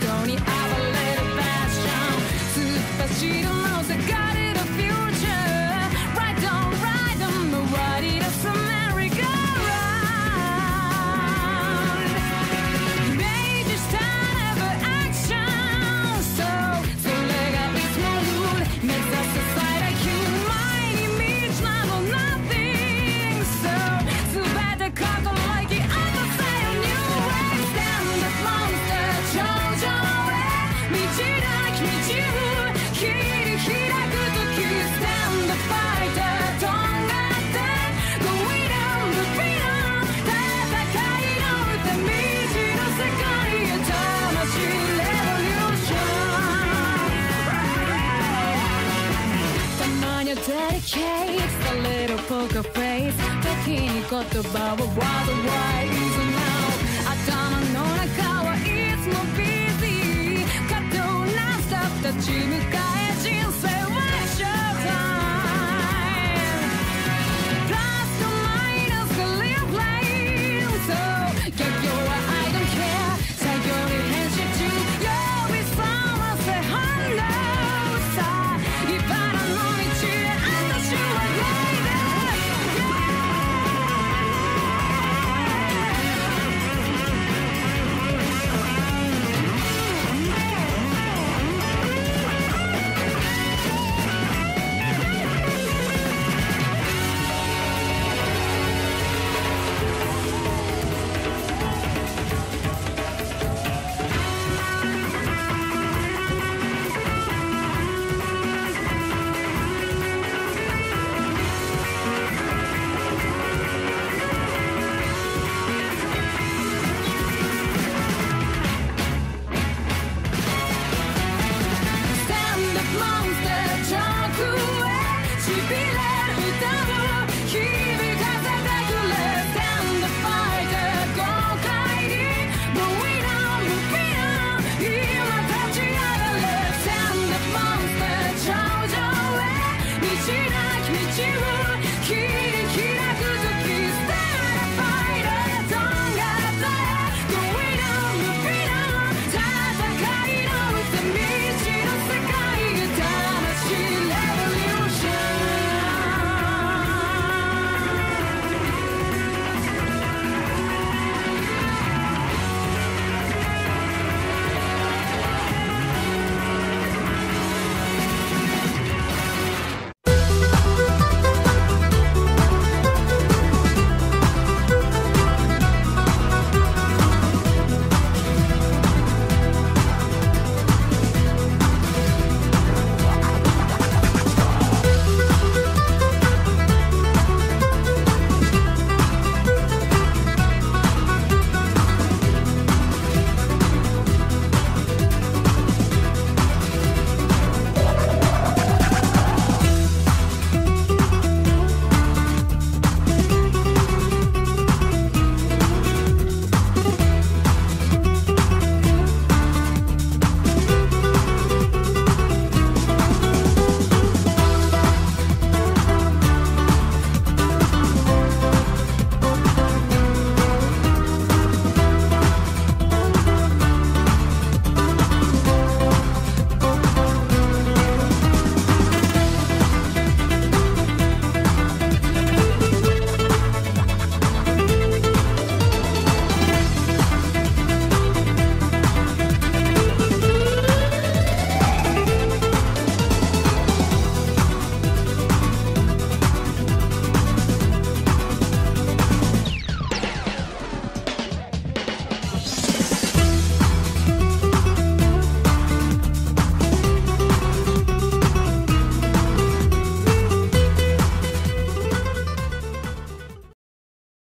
こに暴れるファッション。突っ走る It's the little poker face. The king got the bubble the white is now. It's more busy. Got to stop the chimney. tu piler au tambour